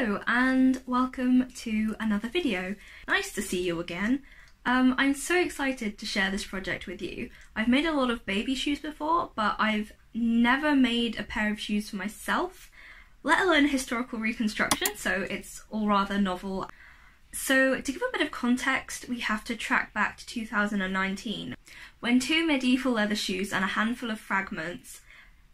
Hello and welcome to another video. Nice to see you again. Um, I'm so excited to share this project with you. I've made a lot of baby shoes before, but I've never made a pair of shoes for myself, let alone historical reconstruction, so it's all rather novel. So to give a bit of context, we have to track back to 2019, when two medieval leather shoes and a handful of fragments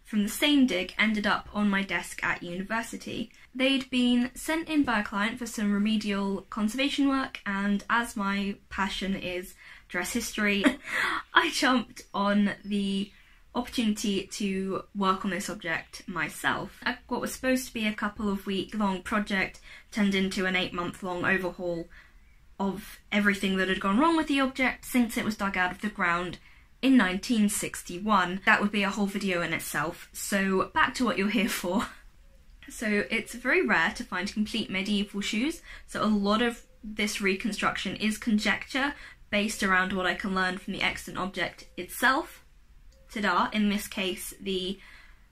from the same dig ended up on my desk at university. They'd been sent in by a client for some remedial conservation work, and as my passion is dress history, I jumped on the opportunity to work on this object myself. What was supposed to be a couple of week long project turned into an eight month long overhaul of everything that had gone wrong with the object since it was dug out of the ground in 1961. That would be a whole video in itself, so back to what you're here for. So it's very rare to find complete medieval shoes, so a lot of this reconstruction is conjecture based around what I can learn from the extant object itself. Ta-da, in this case the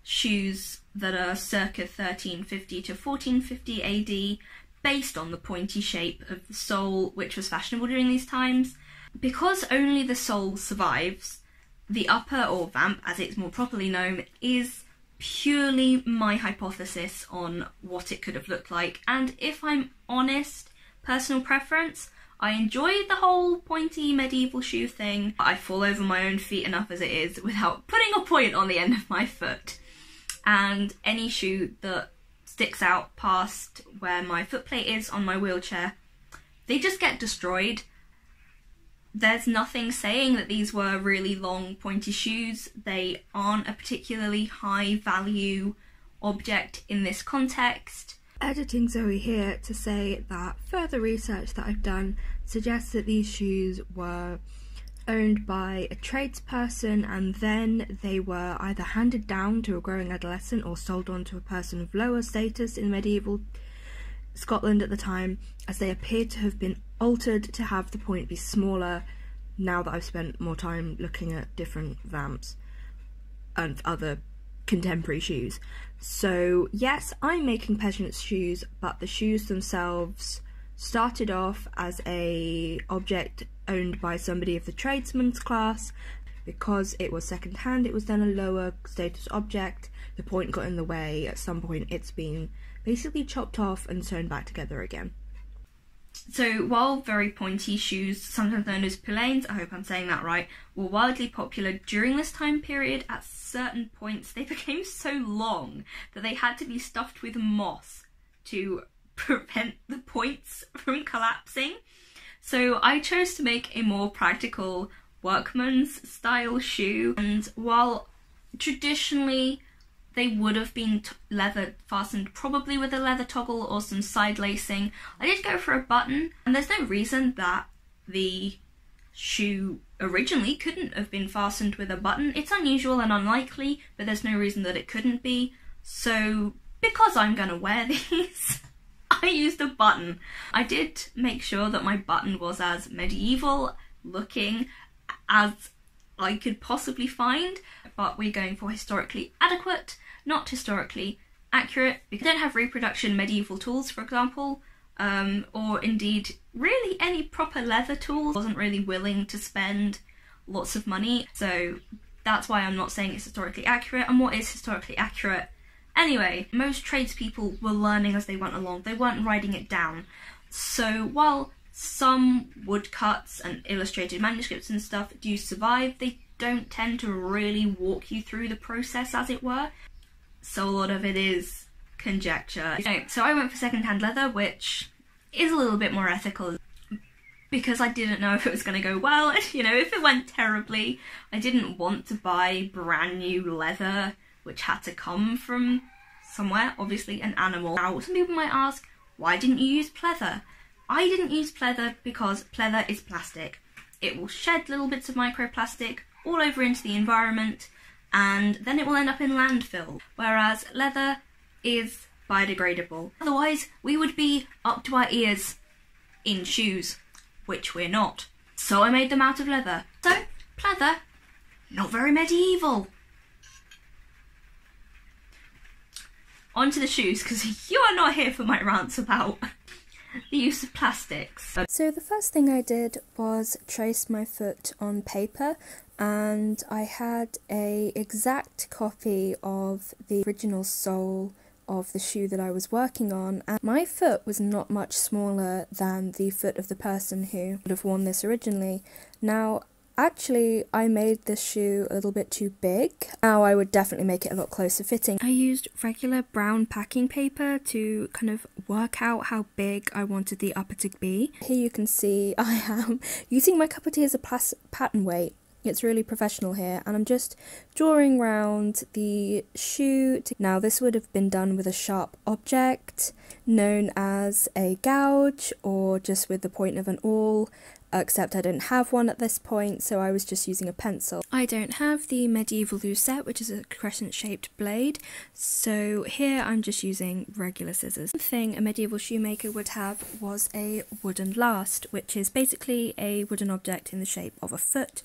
shoes that are circa 1350 to 1450 AD, based on the pointy shape of the sole which was fashionable during these times. Because only the sole survives, the upper, or vamp as it's more properly known, is purely my hypothesis on what it could have looked like. And if I'm honest, personal preference, I enjoy the whole pointy medieval shoe thing. I fall over my own feet enough as it is without putting a point on the end of my foot. And any shoe that sticks out past where my footplate is on my wheelchair, they just get destroyed there's nothing saying that these were really long pointy shoes. They aren't a particularly high value object in this context. Editing Zoe here to say that further research that I've done suggests that these shoes were owned by a tradesperson and then they were either handed down to a growing adolescent or sold on to a person of lower status in medieval Scotland at the time, as they appear to have been altered to have the point be smaller now that I've spent more time looking at different vamps and other contemporary shoes. So yes, I'm making peasants shoes, but the shoes themselves started off as a object owned by somebody of the tradesman's class. Because it was second hand, it was then a lower status object. The point got in the way. At some point, it's been basically chopped off and sewn back together again. So while very pointy shoes, sometimes known as poulaines, I hope I'm saying that right, were wildly popular during this time period, at certain points they became so long that they had to be stuffed with moss to prevent the points from collapsing. So I chose to make a more practical workman's style shoe and while traditionally they would have been leather fastened, probably with a leather toggle or some side lacing. I did go for a button, and there's no reason that the shoe originally couldn't have been fastened with a button. It's unusual and unlikely, but there's no reason that it couldn't be. So, because I'm gonna wear these, I used a button. I did make sure that my button was as medieval looking as I could possibly find, but we're going for historically adequate not historically accurate We don't have reproduction medieval tools, for example, um, or indeed really any proper leather tools. I wasn't really willing to spend lots of money, so that's why I'm not saying it's historically accurate. And what is historically accurate? Anyway, most tradespeople were learning as they went along, they weren't writing it down. So while some woodcuts and illustrated manuscripts and stuff do survive, they don't tend to really walk you through the process, as it were so a lot of it is conjecture. so I went for secondhand leather, which is a little bit more ethical because I didn't know if it was going to go well. You know, if it went terribly, I didn't want to buy brand new leather, which had to come from somewhere, obviously an animal. Now, some people might ask, why didn't you use pleather? I didn't use pleather because pleather is plastic. It will shed little bits of microplastic all over into the environment and then it will end up in landfill, whereas leather is biodegradable. Otherwise, we would be up to our ears in shoes, which we're not. So I made them out of leather. So, pleather, not very medieval. onto the shoes because you are not here for my rants about the use of plastics. Uh, so the first thing I did was trace my foot on paper and I had a exact copy of the original sole of the shoe that I was working on and my foot was not much smaller than the foot of the person who would have worn this originally. Now Actually, I made this shoe a little bit too big. Now I would definitely make it a lot closer fitting. I used regular brown packing paper to kind of work out how big I wanted the upper to be. Here you can see I am using my cup of tea as a pattern weight. It's really professional here and I'm just drawing around the shoe. To... Now this would have been done with a sharp object known as a gouge or just with the point of an awl except I didn't have one at this point, so I was just using a pencil. I don't have the medieval lunette, which is a crescent shaped blade, so here I'm just using regular scissors. One thing a medieval shoemaker would have was a wooden last, which is basically a wooden object in the shape of a foot,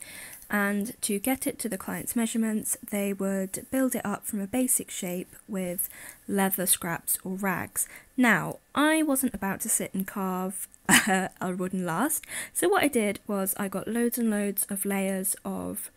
and to get it to the client's measurements, they would build it up from a basic shape with leather scraps or rags. Now, I wasn't about to sit and carve a wooden last. So what I did was I got loads and loads of layers of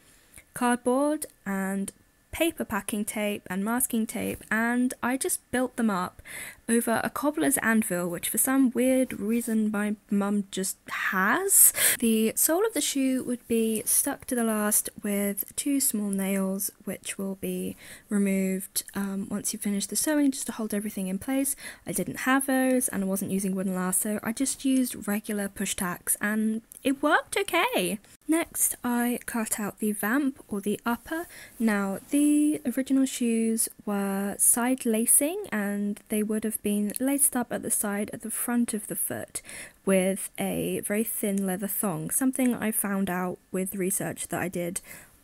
cardboard and paper packing tape and masking tape and I just built them up over a cobbler's anvil which for some weird reason my mum just has. The sole of the shoe would be stuck to the last with two small nails which will be removed um, once you finish the sewing just to hold everything in place. I didn't have those and I wasn't using wooden lasts, I just used regular push tacks and it worked okay. Next, I cut out the vamp or the upper. Now, the original shoes were side lacing and they would have been laced up at the side at the front of the foot with a very thin leather thong, something I found out with research that I did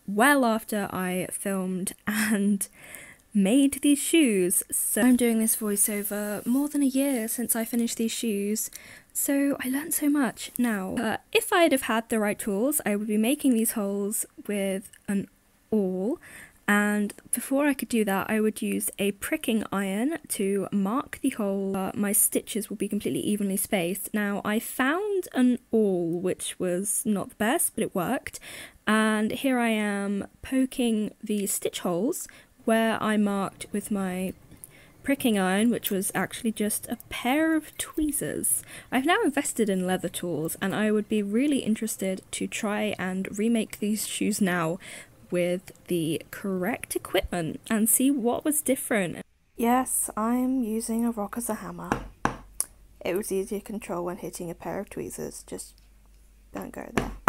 well after I filmed and made these shoes. So I'm doing this voiceover more than a year since I finished these shoes, so I learned so much. Now, uh, if I'd have had the right tools, I would be making these holes with an awl. And before I could do that, I would use a pricking iron to mark the hole. Uh, my stitches will be completely evenly spaced. Now, I found an awl which was not the best, but it worked. And here I am poking the stitch holes where I marked with my pricking iron, which was actually just a pair of tweezers. I've now invested in leather tools, and I would be really interested to try and remake these shoes now with the correct equipment and see what was different. Yes, I'm using a rock as a hammer. It was easy to control when hitting a pair of tweezers, just don't go there.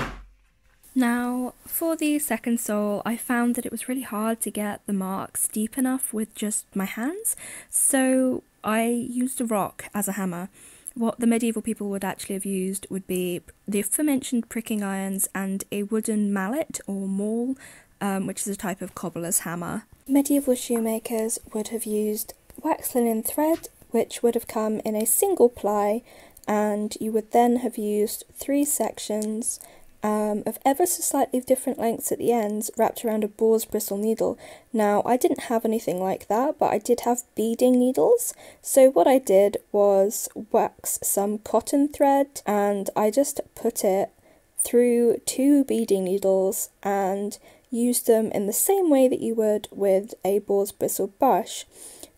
Now, for the second sole, I found that it was really hard to get the marks deep enough with just my hands, so I used a rock as a hammer. What the medieval people would actually have used would be the aforementioned pricking irons and a wooden mallet or maul, um, which is a type of cobbler's hammer. Medieval shoemakers would have used wax linen thread, which would have come in a single ply, and you would then have used three sections um, of ever so slightly different lengths at the ends wrapped around a boar's bristle needle. Now, I didn't have anything like that, but I did have beading needles. So what I did was wax some cotton thread and I just put it through two beading needles and used them in the same way that you would with a boar's bristle brush.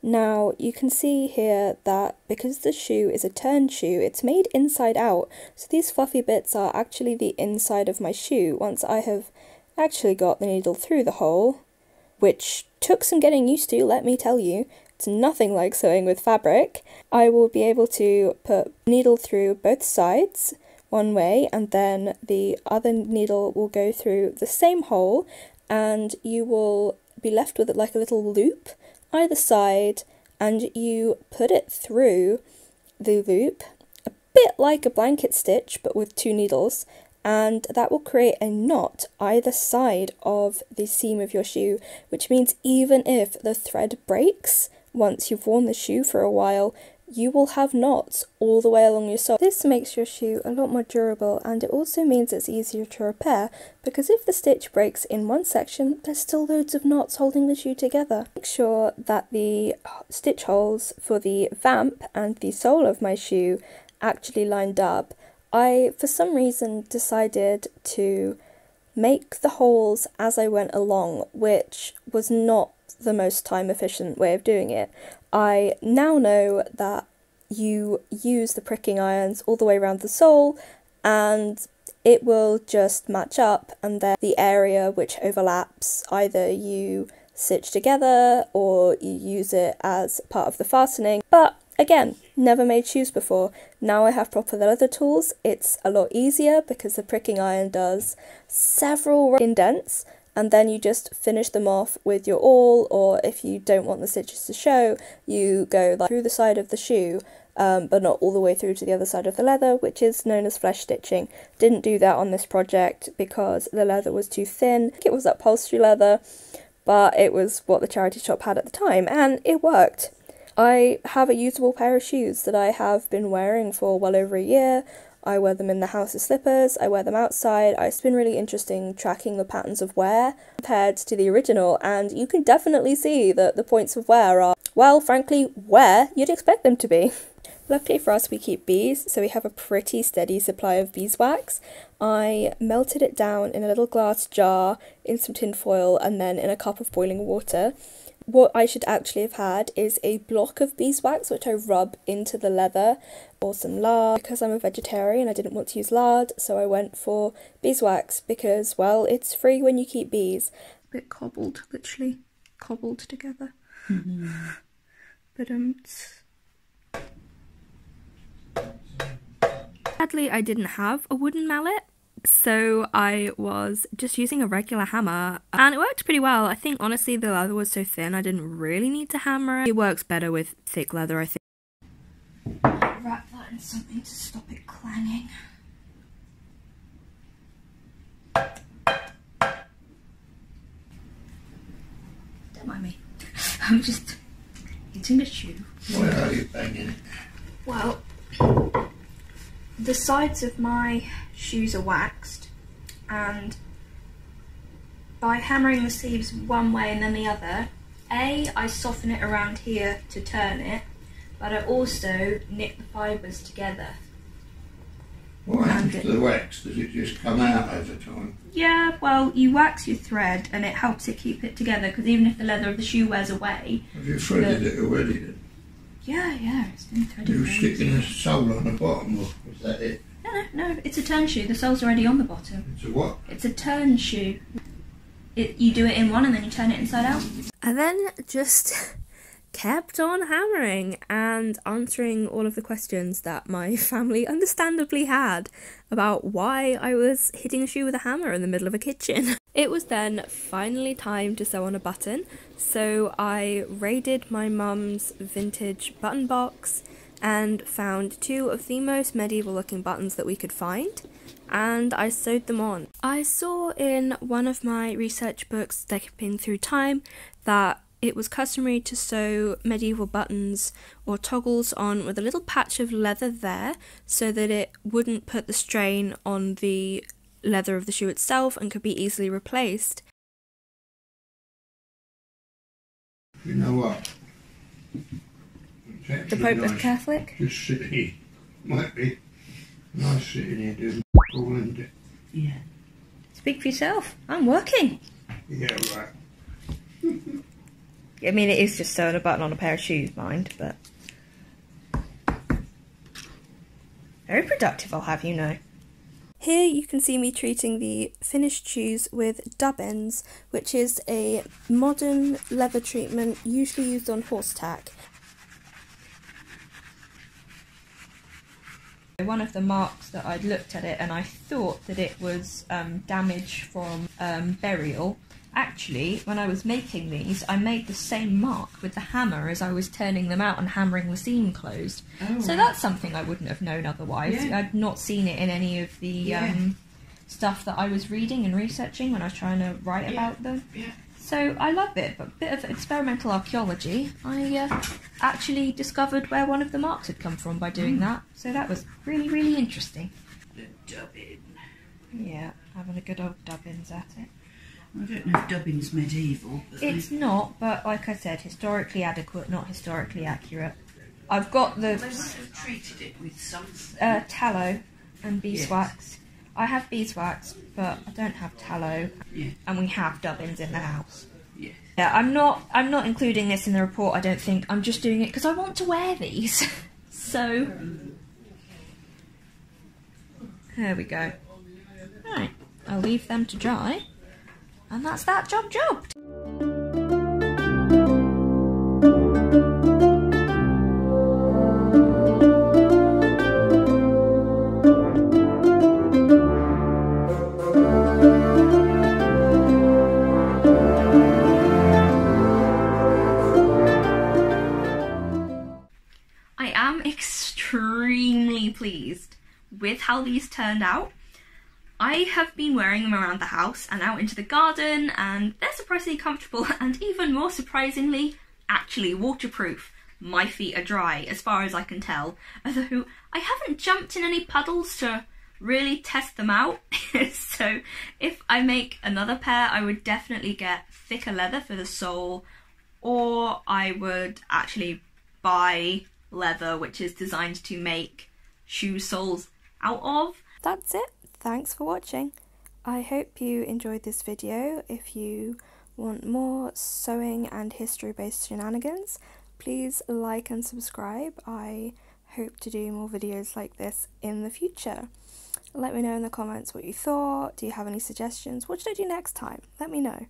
Now you can see here that because the shoe is a turned shoe, it's made inside out. So these fluffy bits are actually the inside of my shoe once I have actually got the needle through the hole, which took some getting used to, let me tell you. It's nothing like sewing with fabric. I will be able to put needle through both sides one way and then the other needle will go through the same hole and you will be left with it like a little loop either side and you put it through the loop a bit like a blanket stitch but with two needles and that will create a knot either side of the seam of your shoe which means even if the thread breaks once you've worn the shoe for a while you will have knots all the way along your sole. This makes your shoe a lot more durable and it also means it's easier to repair because if the stitch breaks in one section, there's still loads of knots holding the shoe together. Make sure that the stitch holes for the vamp and the sole of my shoe actually lined up. I, for some reason, decided to make the holes as I went along, which was not the most time efficient way of doing it. I now know that you use the pricking irons all the way around the sole and it will just match up and then the area which overlaps either you stitch together or you use it as part of the fastening. But again, never made shoes before. Now I have proper leather tools. It's a lot easier because the pricking iron does several indents and then you just finish them off with your awl or if you don't want the stitches to show you go like through the side of the shoe um, but not all the way through to the other side of the leather which is known as flesh stitching. Didn't do that on this project because the leather was too thin. It was upholstery leather but it was what the charity shop had at the time and it worked. I have a usable pair of shoes that I have been wearing for well over a year I wear them in the house as slippers, I wear them outside. It's been really interesting tracking the patterns of wear compared to the original, and you can definitely see that the points of wear are, well, frankly, where you'd expect them to be. Luckily for us, we keep bees, so we have a pretty steady supply of beeswax. I melted it down in a little glass jar in some tin foil and then in a cup of boiling water. What I should actually have had is a block of beeswax which I rub into the leather or some lard. Because I'm a vegetarian I didn't want to use lard so I went for beeswax because well it's free when you keep bees. A bit cobbled, literally cobbled together. Mm-hmm. But um Sadly I didn't have a wooden mallet so I was just using a regular hammer and it worked pretty well. I think honestly the leather was so thin I didn't really need to hammer it. It works better with thick leather I think. Wrap that in something to stop it clanging. Don't mind me. I'm just hitting the shoe. Why are you banging it? Well, the sides of my shoes are waxed and by hammering the sleeves one way and then the other, A, I soften it around here to turn it, but I also knit the fibres together. What happens to the wax? Does it just come out over time? Yeah, well, you wax your thread and it helps it keep it together because even if the leather of the shoe wears away. Have you threaded it already then? Yeah, yeah, it's been threaded. You sticking a sole on the bottom, or is that it? No, no, no, it's a turn shoe. The sole's already on the bottom. It's a what? It's a turn shoe. It, you do it in one and then you turn it inside out. And then just kept on hammering and answering all of the questions that my family understandably had about why I was hitting a shoe with a hammer in the middle of a kitchen. It was then finally time to sew on a button, so I raided my mum's vintage button box and found two of the most medieval looking buttons that we could find and I sewed them on. I saw in one of my research books, Stepping Through Time, that it was customary to sew medieval buttons or toggles on with a little patch of leather there so that it wouldn't put the strain on the leather of the shoe itself and could be easily replaced. You know what? The Pope nice. is Catholic? Just sit here. Might be. Nice sitting here doing all and Yeah. Speak for yourself. I'm working. Yeah, right. I mean, it is just sewing a button on a pair of shoes, mind, but... Very productive, I'll have you know. Here you can see me treating the finished shoes with Dubbins, which is a modern leather treatment usually used on horse tack. One of the marks that I'd looked at it and I thought that it was um, damage from um, burial. Actually, when I was making these, I made the same mark with the hammer as I was turning them out and hammering the seam closed. Oh, so that's something I wouldn't have known otherwise. Yeah. I'd not seen it in any of the yeah. um, stuff that I was reading and researching when I was trying to write yeah. about them. So I love it, but a bit of experimental archaeology. I uh, actually discovered where one of the marks had come from by doing that. So that was really, really interesting. The dubbing. Yeah, having a good old dubbins at it. I don't know if dubbing's medieval, but It's not, but like I said, historically adequate, not historically accurate. I've got they, the they must have treated it with something. uh, tallow and Yes. beeswax. I have beeswax, but I don't have tallow, Yeah, and we have dubbins in the house. yeah. Yeah, I'm not. I'm not including this in the report. I don't think. I'm just doing it because I want to wear these. so there we go. Right, I'll leave them to dry, and that's that job jobbed. I am extremely pleased with how these turned out. I have been wearing them around the house and out into the garden, and they're surprisingly comfortable and even more surprisingly, actually waterproof. My feet are dry, as far as I can tell, although I haven't jumped in any puddles to really test them out. so, if I make another pair, I would definitely get thicker leather for the sole, or I would actually buy leather which is designed to make shoe soles out of. That's it. Thanks for watching. I hope you enjoyed this video. If you want more sewing and history based shenanigans, please like and subscribe. I hope to do more videos like this in the future. Let me know in the comments what you thought. Do you have any suggestions? What should I do next time? Let me know.